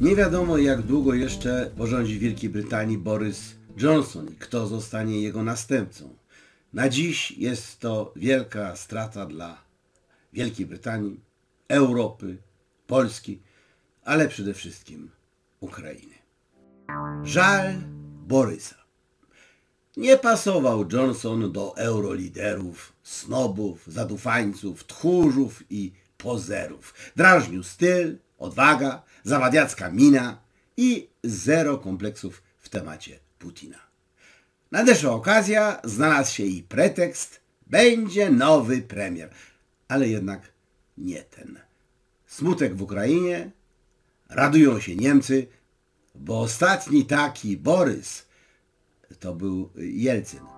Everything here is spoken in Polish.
Nie wiadomo jak długo jeszcze porządzi w Wielkiej Brytanii Boris Johnson i kto zostanie jego następcą. Na dziś jest to wielka strata dla Wielkiej Brytanii, Europy, Polski, ale przede wszystkim Ukrainy. Żal Borysa. Nie pasował Johnson do euroliderów, snobów, zadufańców, tchórzów i pozerów. Drażnił styl, odwaga, zawadiacka mina i zero kompleksów w temacie Putina. Nadeszła okazja, znalazł się i pretekst, będzie nowy premier, ale jednak nie ten. Smutek w Ukrainie, radują się Niemcy, bo ostatni taki Borys to był Jelcyn.